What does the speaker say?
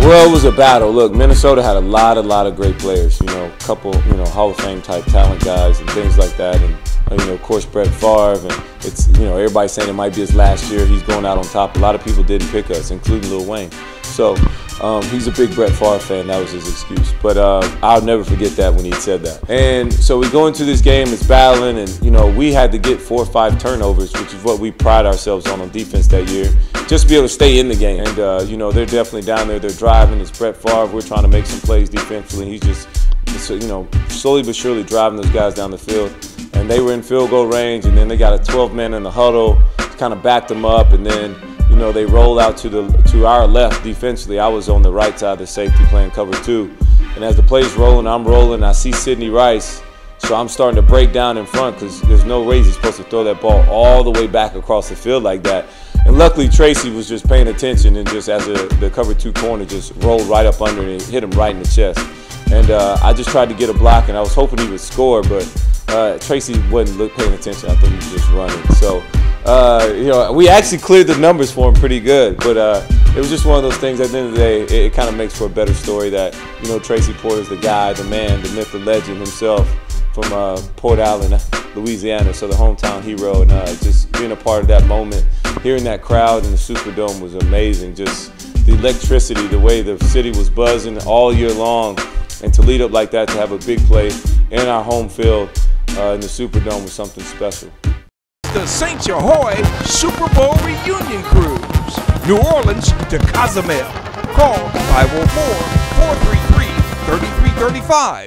Well, it was a battle. Look, Minnesota had a lot, a lot of great players. You know, a couple, you know, Hall of Fame type talent guys and things like that. And uh, you know, of course, Brett Favre. And it's you know, everybody saying it might be his last year. He's going out on top. A lot of people didn't pick us, including Lil Wayne. So um, he's a big Brett Favre fan. That was his excuse. But uh, I'll never forget that when he said that. And so we go into this game, it's battling, and you know we had to get four or five turnovers, which is what we pride ourselves on on defense that year, just to be able to stay in the game. And uh, you know they're definitely down there. They're driving. It's Brett Favre. We're trying to make some plays defensively. He's just you know slowly but surely driving those guys down the field. And they were in field goal range, and then they got a 12 man in the huddle, kind of backed them up, and then you know, they rolled out to the to our left defensively. I was on the right side of the safety playing cover two. And as the play's rolling, I'm rolling. I see Sidney Rice. So I'm starting to break down in front because there's no way he's supposed to throw that ball all the way back across the field like that. And luckily, Tracy was just paying attention and just as a, the cover two corner just rolled right up under and hit him right in the chest. And uh, I just tried to get a block and I was hoping he would score, but uh, Tracy wasn't paying attention. I think he was just running. So uh, you know, we actually cleared the numbers for him pretty good. But uh, it was just one of those things. At the end of the day, it, it kind of makes for a better story that you know Tracy Porter's the guy, the man, the myth, the legend himself from uh, Port Allen, Louisiana, so the hometown hero, and uh, just being a part of that moment, hearing that crowd in the Superdome was amazing. Just the electricity, the way the city was buzzing all year long, and to lead up like that, to have a big play in our home field uh, in the Superdome was something special the St. Ahoy Super Bowl reunion cruise. New Orleans to Cozumel. Call 504 433 3335